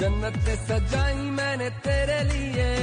जन्नत सजाई मैंने तेरे लिए।